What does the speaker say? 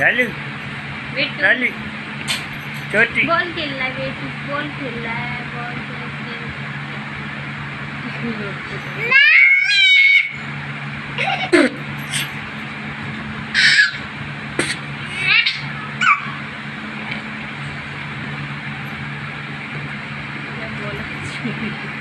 लालू लालू छोटी बॉल खेल रहा है बेटू बॉल खेल रहा है बॉल खेल Thank you.